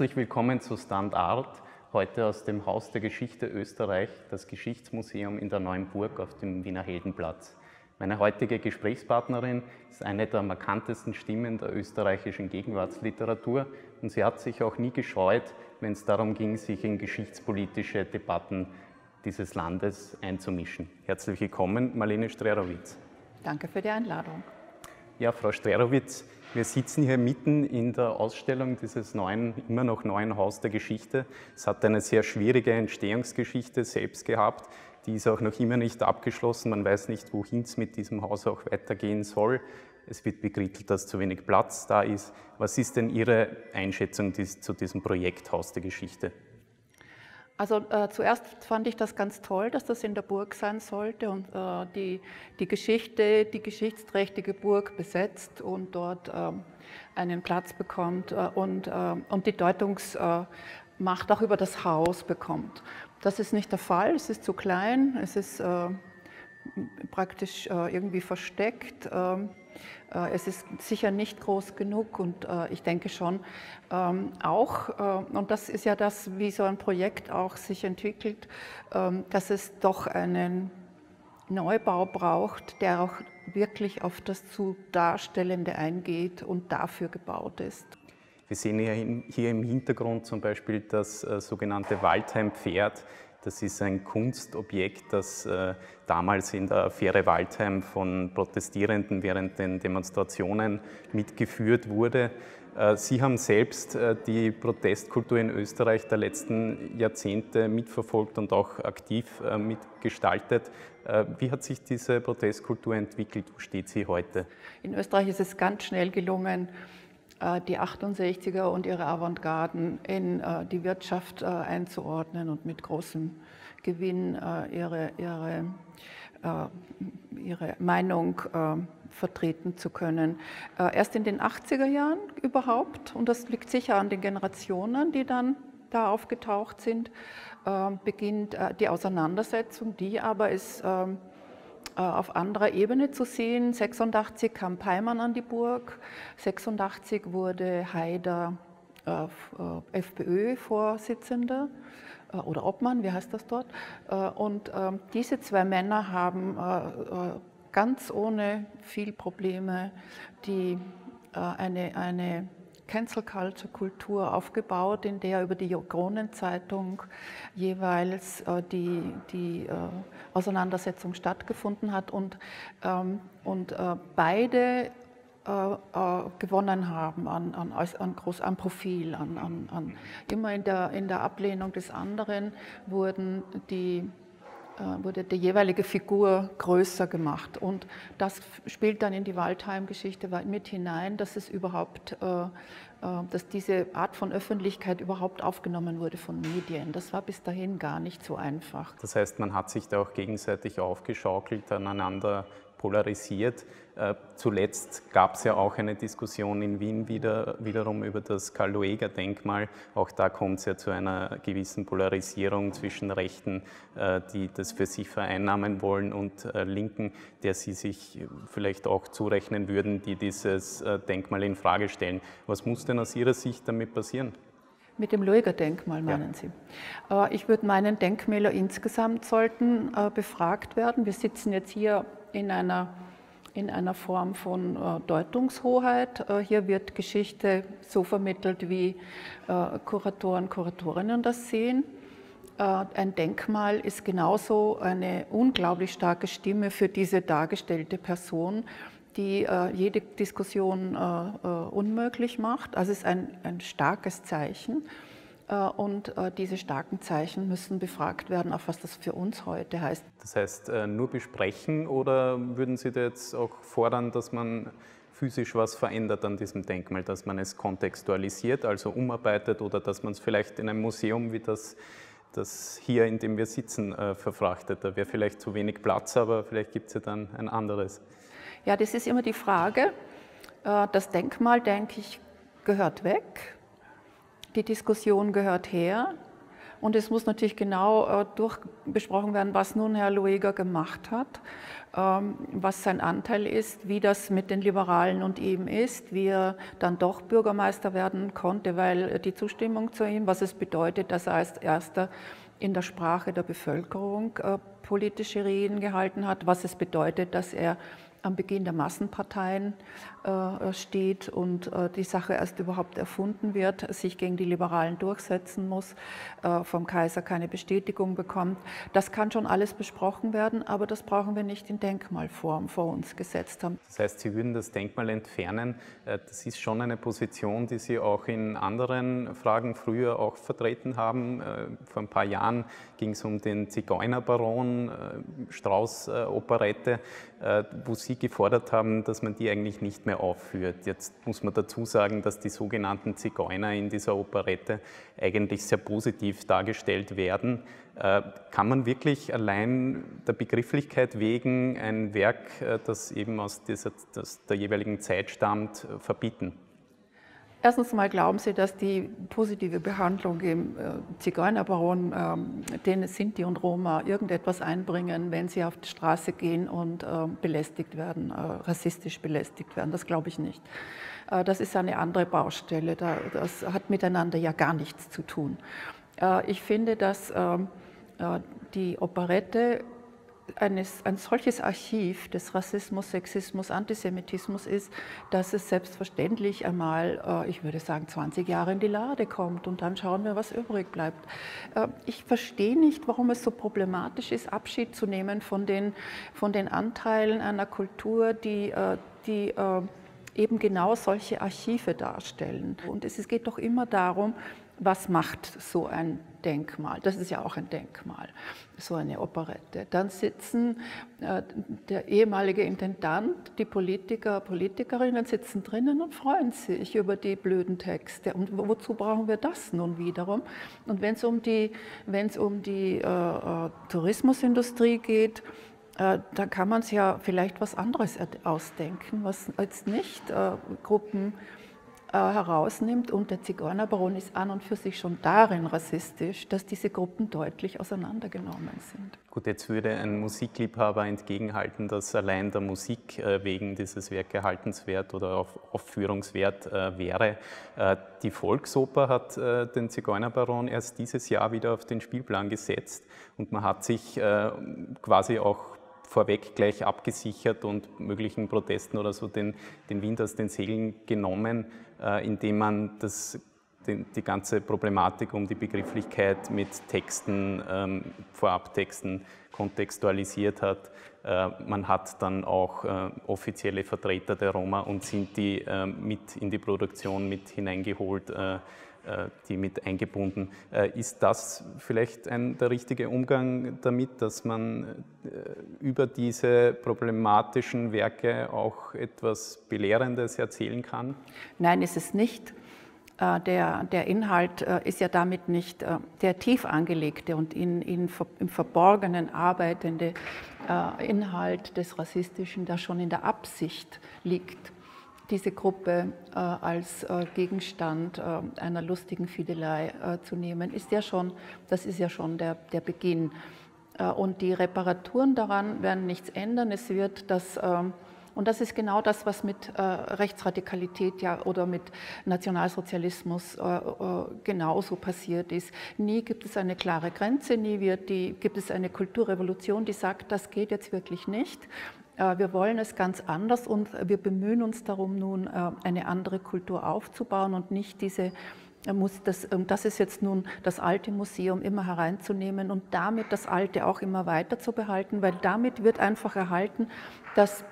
Herzlich willkommen zu Standart, heute aus dem Haus der Geschichte Österreich, das Geschichtsmuseum in der Neuen Burg auf dem Wiener Heldenplatz. Meine heutige Gesprächspartnerin ist eine der markantesten Stimmen der österreichischen Gegenwartsliteratur und sie hat sich auch nie gescheut, wenn es darum ging, sich in geschichtspolitische Debatten dieses Landes einzumischen. Herzlich willkommen, Marlene Strerowitz. Danke für die Einladung. Ja, Frau Strerowitz, wir sitzen hier mitten in der Ausstellung dieses neuen, immer noch neuen Haus der Geschichte. Es hat eine sehr schwierige Entstehungsgeschichte selbst gehabt. Die ist auch noch immer nicht abgeschlossen. Man weiß nicht, wohin es mit diesem Haus auch weitergehen soll. Es wird bekrittelt, dass zu wenig Platz da ist. Was ist denn Ihre Einschätzung zu diesem Projekt Haus der Geschichte? Also äh, zuerst fand ich das ganz toll, dass das in der Burg sein sollte und äh, die, die Geschichte, die geschichtsträchtige Burg besetzt und dort äh, einen Platz bekommt äh, und, äh, und die Deutungsmacht auch über das Haus bekommt. Das ist nicht der Fall, es ist zu klein, es ist äh, praktisch irgendwie versteckt. Ähm, äh, es ist sicher nicht groß genug und äh, ich denke schon ähm, auch, äh, und das ist ja das, wie so ein Projekt auch sich entwickelt, ähm, dass es doch einen Neubau braucht, der auch wirklich auf das zu Darstellende eingeht und dafür gebaut ist. Wir sehen hier im Hintergrund zum Beispiel das sogenannte Waldheim-Pferd, das ist ein Kunstobjekt, das äh, damals in der Affäre Waldheim von Protestierenden während den Demonstrationen mitgeführt wurde. Äh, Sie haben selbst äh, die Protestkultur in Österreich der letzten Jahrzehnte mitverfolgt und auch aktiv äh, mitgestaltet. Äh, wie hat sich diese Protestkultur entwickelt? Wo steht sie heute? In Österreich ist es ganz schnell gelungen, die 68er und ihre Avantgarden in äh, die Wirtschaft äh, einzuordnen und mit großem Gewinn ihre, ihre, ihre Meinung vertreten zu können. Erst in den 80er Jahren überhaupt, und das liegt sicher an den Generationen, die dann da aufgetaucht sind, beginnt die Auseinandersetzung, die aber ist ähm, äh, auf anderer Ebene zu sehen. 86 kam Peimann an die Burg, 86 wurde Haider äh, äh FPÖ-Vorsitzender äh, oder Obmann, wie heißt das dort? Äh, und ähm, diese zwei Männer haben ganz ohne viel Probleme die, eine, eine Cancel Culture Kultur aufgebaut, in der über die Kronenzeitung jeweils äh, die, die äh, Auseinandersetzung stattgefunden hat und, ähm, und äh, beide äh, äh, gewonnen haben an, an, an, groß, an Profil, an, an, an, immer in der, in der Ablehnung des anderen wurden die wurde die jeweilige Figur größer gemacht. Und das spielt dann in die Waldheim-Geschichte mit hinein, dass es überhaupt, äh, äh, dass diese Art von Öffentlichkeit überhaupt aufgenommen wurde von Medien. Das war bis dahin gar nicht so einfach. Das heißt, man hat sich da auch gegenseitig aufgeschaukelt, aneinander polarisiert. Äh, zuletzt gab es ja auch eine Diskussion in Wien wieder, wiederum über das Karl-Lueger-Denkmal. Auch da kommt es ja zu einer gewissen Polarisierung zwischen Rechten, äh, die das für sich vereinnahmen wollen, und äh, Linken, der sie sich vielleicht auch zurechnen würden, die dieses Denkmal in Frage stellen. Was muss denn aus Ihrer Sicht damit passieren? Mit dem Lueger-Denkmal meinen ja. Sie? Ich würde meinen, Denkmäler insgesamt sollten befragt werden. Wir sitzen jetzt hier in einer, in einer Form von äh, Deutungshoheit. Äh, hier wird Geschichte so vermittelt, wie äh, Kuratoren, Kuratorinnen das sehen. Ein Denkmal ist genauso eine unglaublich starke Stimme für diese dargestellte Person, die jede Diskussion unmöglich macht. Also es ist ein, ein starkes Zeichen. Äh, und äh, diese starken Zeichen müssen befragt werden, auf was das für uns heute heißt. Das heißt, äh, nur besprechen oder würden Sie da jetzt auch fordern, dass man physisch was verändert an diesem Denkmal, dass man es kontextualisiert, also umarbeitet oder dass man es vielleicht in einem Museum wie das, das hier, in dem wir sitzen, verfrachtet? Da wäre vielleicht zu wenig Platz, aber vielleicht gibt es ja dann ein anderes. Ja, das ist immer die Frage. Das Denkmal, denke ich, gehört weg die Diskussion gehört her. Und es muss natürlich genau durchbesprochen werden, was nun Herr Lueger gemacht hat, ähm, was sein Anteil ist, wie das mit den Liberalen und ihm ist, wie er dann doch Bürgermeister werden konnte, weil die Zustimmung zu ihm, was es bedeutet, dass er als erster in der Sprache der Bevölkerung politische Reden gehalten hat, was es bedeutet, dass er am Beginn der Massenparteien äh, steht und äh, die Sache erst überhaupt erfunden wird, sich gegen die Liberalen durchsetzen muss, äh, vom Kaiser keine Bestätigung bekommt. Das kann schon alles besprochen werden, aber das brauchen wir nicht in Denkmalform vor uns gesetzt haben. Das heißt, Sie würden das Denkmal entfernen. Das ist schon eine Position, die Sie auch in anderen Fragen früher auch vertreten haben. Vor ein paar Jahren ging es um den Zigeunerbaron, Strauß-Operette, wo Sie gefordert haben, dass man die eigentlich nicht mehr mehr aufführt. Jetzt muss man dazu sagen, dass die sogenannten Zigeuner in dieser Operette eigentlich sehr positiv dargestellt werden. Äh, kann man wirklich allein der Begrifflichkeit wegen ein Werk, äh, das eben aus, dieser, aus der jeweiligen Zeit stammt, äh, verbieten? Erstens mal glauben Sie, dass die positive Behandlung im Zigeunerbaron, ähm, denen Sinti und Roma irgendetwas einbringen, wenn sie auf die Straße gehen und belästigt werden, rassistisch belästigt werden. Das glaube ich nicht. Das ist eine andere Baustelle. Das hat miteinander ja gar nichts zu tun. Ich finde, dass ähm, die Operette eines, ein solches Archiv des Rassismus, Sexismus, Antisemitismus ist, dass es selbstverständlich einmal, äh, ich würde sagen, 20 Jahre in die Lade kommt und dann schauen wir, was übrig bleibt. Äh, ich verstehe nicht, warum es so problematisch ist, Abschied zu nehmen von den, von den Anteilen einer Kultur, die, äh, die eben genau solche Archive darstellen. Und es geht doch immer darum, was macht so ein Denkmal? Das ist ja auch ein Denkmal, so eine Operette. Dann sitzen äh, der ehemalige Intendant, die Politiker, Politikerinnen sitzen drinnen und freuen sich über die blöden Texte. Und wozu brauchen wir das nun wiederum? Und wenn es um die, wenn's um die äh, äh, Tourismusindustrie geht, äh, da kann man sich ja vielleicht was anderes ausdenken, was als nicht äh, Gruppen äh, herausnimmt. Und der Zigeunerbaron ist an und für sich schon darin rassistisch, dass diese Gruppen deutlich auseinandergenommen sind. Gut, jetzt würde ein Musikliebhaber entgegenhalten, dass allein der Musik äh, wegen dieses Werk erhaltenswert oder aufführungswert äh, wäre. Die Volksoper hat den Zigeunerbaron erst dieses Jahr wieder auf den Spielplan gesetzt und man hat sich quasi auch vorweg gleich abgesichert und möglichen Protesten oder so den, den Wind aus den Segeln genommen, äh, indem man das, die, die, ganze Problematik um die Begrifflichkeit mit Texten, ähm, Vorabtexten kontextualisiert hat. Äh, man hat dann auch äh, offizielle Vertreter der Roma und Sinti äh, mit in die Produktion mit hineingeholt die mit eingebunden. Äh, ist das vielleicht ein, der richtige Umgang damit, dass man äh, über diese problematischen Werke auch etwas Belehrendes erzählen kann? Nein, ist es nicht. Der, der, Inhalt ist ja damit nicht der tief angelegte und in, in, im Verborgenen arbeitende Inhalt des Rassistischen, der schon in der Absicht liegt diese Gruppe äh, als äh, Gegenstand äh, einer lustigen Fiedelei äh, zu nehmen, ist ja schon, das ist ja schon der, der Beginn. Äh, und die Reparaturen daran werden nichts ändern. Es wird das, ähm, und das ist genau das, was mit äh, Rechtsradikalität ja oder mit Nationalsozialismus genauso passiert ist. Nie gibt es eine klare Grenze, nie wird die, gibt es eine Kulturrevolution, die sagt, das geht jetzt wirklich nicht. Äh, wir wollen es ganz anders und wir bemühen uns darum, nun äh, eine andere Kultur aufzubauen und nicht diese äh, das, ähm, das ist jetzt nun das alte Museum immer hereinzunehmen und damit das alte auch immer weiter zu behalten, weil damit wird einfach erhalten, dass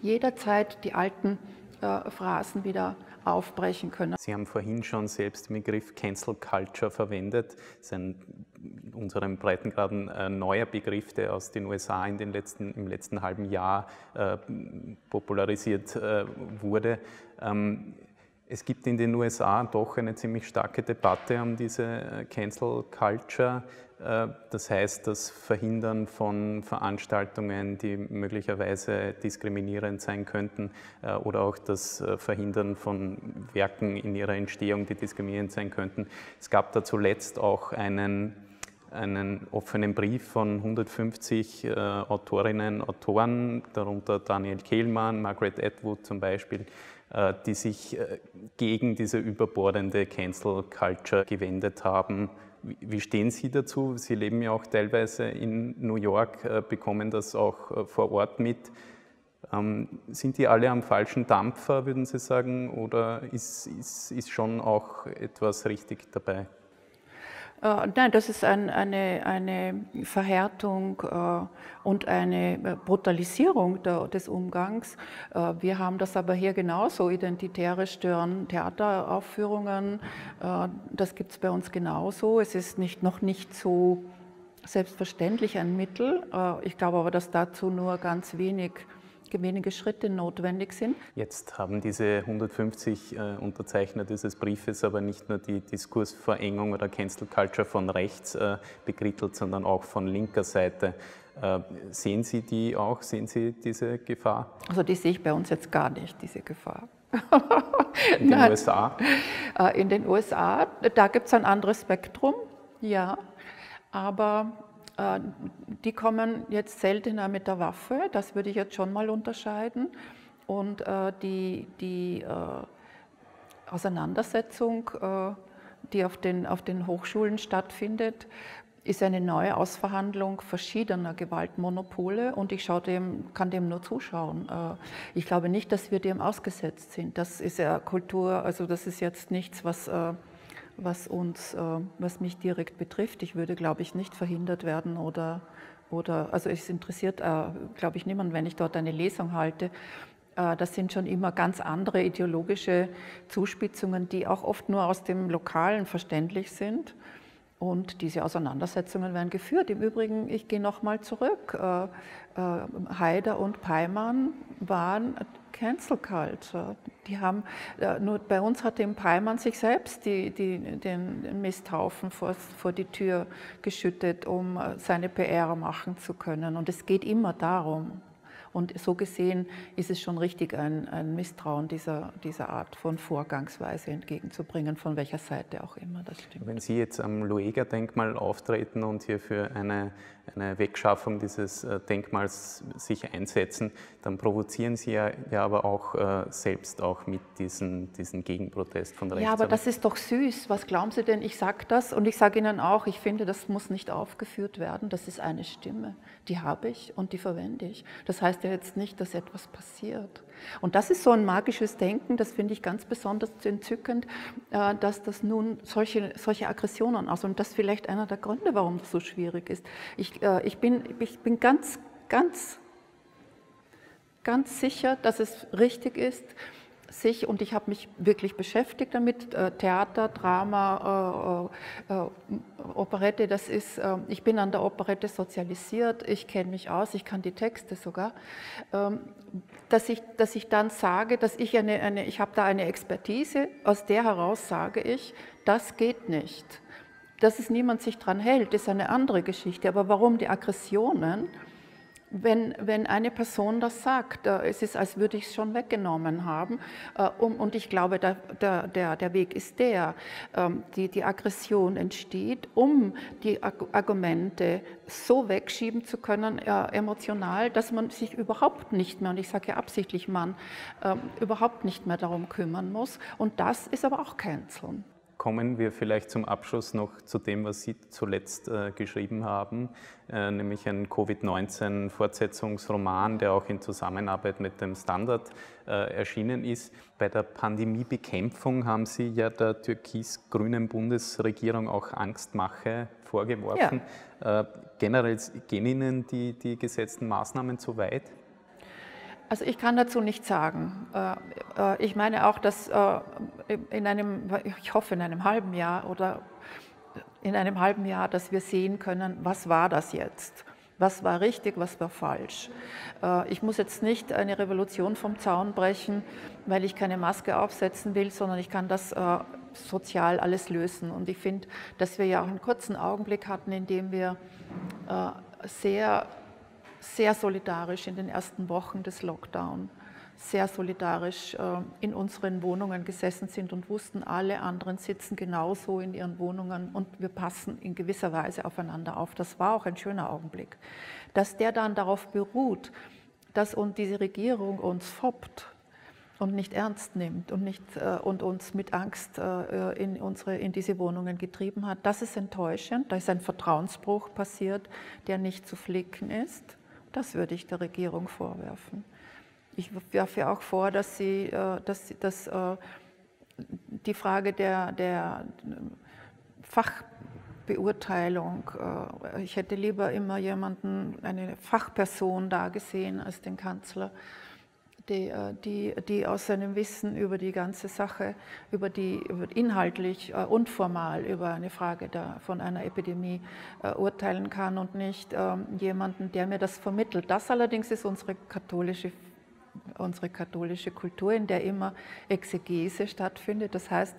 jederzeit die alten Phrasen wieder aufbrechen können. Sie haben vorhin schon selbst den Begriff Cancel Culture verwendet. Das ist ein in unserem Breitengraden ein neuer Begriff, der aus den USA in den letzten, im letzten halben Jahr äh, popularisiert äh, wurde. Ähm, Es gibt in den USA doch eine ziemlich starke Debatte um diese äh, Cancel Culture. Äh, das heißt, das Verhindern von Veranstaltungen, die möglicherweise diskriminierend sein könnten, äh, oder auch das Verhindern von Werken in ihrer Entstehung, die diskriminierend sein könnten. Es gab da zuletzt auch einen einen offenen Brief von 150 äh, Autorinnen Autoren, darunter Daniel Kehlmann, Margaret Atwood zum Beispiel, äh, die sich äh, gegen diese überbordende Cancel Culture gewendet haben. Wie, wie stehen Sie dazu? Sie leben ja auch teilweise in New York, äh, bekommen das auch äh, vor Ort mit. Ähm, sind die alle am falschen Dampfer, würden Sie sagen, oder ist, ist, ist schon auch etwas richtig dabei? Äh, nein, das ist ein, eine, eine Verhärtung äh, und eine äh, Brutalisierung der, des Umgangs. Wir haben das aber hier genauso, identitäre Stören, Theateraufführungen, das gibt es bei uns genauso. Es ist nicht, noch nicht so selbstverständlich ein Mittel. Ich glaube aber, dass dazu nur ganz wenig wenige Schritte notwendig sind. Jetzt haben diese 150 äh, Unterzeichner dieses Briefes aber nicht nur die Diskursverengung oder Cancel Culture von rechts äh, bekrittelt, sondern auch von linker Seite. Äh, sehen Sie die auch? Sehen Sie diese Gefahr? Also die sehe ich bei uns jetzt gar nicht, diese Gefahr. In den Nein. USA? Äh, in den USA, da gibt es ein anderes Spektrum, ja. Aber äh, die kommen jetzt seltener mit der Waffe, das würde ich jetzt schon mal unterscheiden. Und äh, die, die äh, Auseinandersetzung, die auf den, auf den Hochschulen stattfindet, ist eine neue Ausverhandlung verschiedener Gewaltmonopole und ich dem, kann dem nur zuschauen. Ich glaube nicht, dass wir dem ausgesetzt sind. Das ist ja Kultur, also das ist jetzt nichts, was was uns, äh, was mich direkt betrifft. Ich würde, glaube ich, nicht verhindert werden oder, oder also es interessiert, äh, glaube ich, niemand, wenn ich dort eine Lesung halte. Äh, das sind schon immer ganz andere ideologische Zuspitzungen, die auch oft nur aus dem Lokalen verständlich sind. Und diese Auseinandersetzungen werden geführt. Im Übrigen, ich gehe nochmal zurück. Haider und Peimann waren Cancel Culture. Die haben, äh, nur bei uns hat dem Preimann sich selbst die, die, den Misthaufen vor, vor die Tür geschüttet, um äh, seine PR machen zu können. Und es geht immer darum. Und so gesehen ist es schon richtig, ein, ein Misstrauen dieser, dieser Art von Vorgangsweise entgegenzubringen, von welcher Seite auch immer das stimmt. Wenn Sie jetzt am Lueger-Denkmal auftreten und hier für eine, eine Wegschaffung dieses äh, Denkmals sich einsetzen, dann provozieren Sie ja, ja aber auch äh, selbst auch mit diesen, diesen Gegenprotest von rechts. Ja, aber das ist doch süß. Was glauben Sie denn? Ich sage das und ich sage Ihnen auch, ich finde, das muss nicht aufgeführt werden. Das ist eine Stimme. Die habe ich und die verwende ich. Das heißt ja jetzt nicht, dass etwas passiert. Und das ist so ein magisches Denken, das finde ich ganz besonders entzückend, äh, dass das nun solche, solche Aggressionen aus und das ist vielleicht einer der Gründe, warum das so schwierig ist. Ich, äh, ich, bin, ich bin ganz, ganz, ganz sicher, dass es richtig ist, sich, und ich habe mich wirklich beschäftigt damit, äh, Theater, Drama, äh, äh, Operette, das ist, äh, ich bin an der Operette sozialisiert, ich kenne mich aus, ich kann die Texte sogar, ähm, dass, ich, dass ich dann sage, dass ich eine, eine ich habe da eine Expertise, aus der heraus sage ich, das geht nicht. Dass es niemand sich dran hält, ist eine andere Geschichte, aber warum die Aggressionen? Wenn, wenn eine Person das sagt. Äh, es ist, als würde ich es schon weggenommen haben. Äh, und ich glaube, der, der, der Weg ist der. Ähm, die, die Aggression entsteht, um die Argumente so wegschieben zu können, äh, emotional, dass man sich überhaupt nicht mehr, und ich sage ja absichtlich Mann, ähm, überhaupt nicht mehr darum kümmern muss. Und das ist aber auch Canceln kommen wir vielleicht zum Abschluss noch zu dem, was Sie zuletzt äh, geschrieben haben, äh, nämlich ein Covid-19-Fortsetzungsroman, der auch in Zusammenarbeit mit dem Standard äh, erschienen ist. Bei der Pandemiebekämpfung haben Sie ja der türkis-grünen Bundesregierung auch Angstmache vorgeworfen. Ja. Äh, generell gehen Ihnen die, die gesetzten Maßnahmen zu weit? Also ich kann dazu nichts sagen. Äh, äh, ich meine auch, dass äh, in einem, ich hoffe in einem halben Jahr oder in einem halben Jahr, dass wir sehen können, was war das jetzt? Was war richtig, was war falsch? Ich muss jetzt nicht eine Revolution vom Zaun brechen, weil ich keine Maske aufsetzen will, sondern ich kann das sozial alles lösen. Und ich finde, dass wir ja auch einen kurzen Augenblick hatten, in dem wir sehr, sehr solidarisch in den ersten Wochen des Lockdown sehr solidarisch äh, in unseren Wohnungen gesessen sind und wussten, alle anderen sitzen genauso in ihren Wohnungen und wir passen in gewisser Weise aufeinander auf. Das war auch ein schöner Augenblick. Dass der dann darauf beruht, dass und diese Regierung uns foppt und nicht ernst nimmt und, nicht, äh, und uns mit Angst äh, in, unsere, in diese Wohnungen getrieben hat, das ist enttäuschend. Da ist ein Vertrauensbruch passiert, der nicht zu flicken ist. Das würde ich der Regierung vorwerfen. Ich werfe auch vor, dass, sie, äh, dass, dass äh, die Frage der, der Fachbeurteilung, äh, ich hätte lieber immer jemanden, eine Fachperson da gesehen als den Kanzler, die, die, die aus seinem Wissen über die ganze Sache, über die über inhaltlich und formal über eine Frage der, von einer Epidemie urteilen kann und nicht ähm, jemanden, der mir das vermittelt. Das allerdings ist unsere katholische unsere katholische Kultur, in der immer Exegese stattfindet. Das heißt,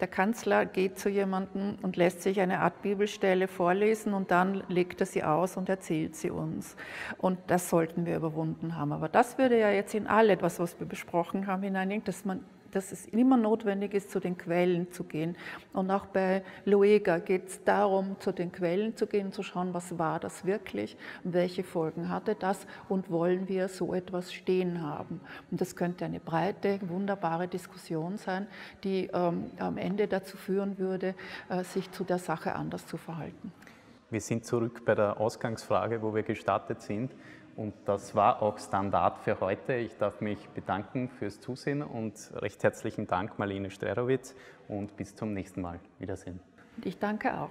der Kanzler geht zu jemandem und lässt sich eine Art Bibelstelle vorlesen und dann legt er sie aus und erzählt sie uns. Und das sollten wir überwunden haben. Aber das würde ja jetzt in all etwas, was wir besprochen haben, hineinlegen, dass man dass es immer notwendig ist, zu den Quellen zu gehen. Und auch bei Luega geht es darum, zu den Quellen zu gehen, zu schauen, was war das wirklich, welche Folgen hatte das und wollen wir so etwas stehen haben. Und das könnte eine breite, wunderbare Diskussion sein, die ähm, am Ende dazu führen würde, äh, sich zu der Sache anders zu verhalten. Wir sind zurück bei der Ausgangsfrage, wo wir gestartet sind. Und das war auch Standard für heute. Ich darf mich bedanken fürs Zusehen und recht herzlichen Dank, Marlene Strerowitz, und bis zum nächsten Mal. Wiedersehen. Ich danke auch.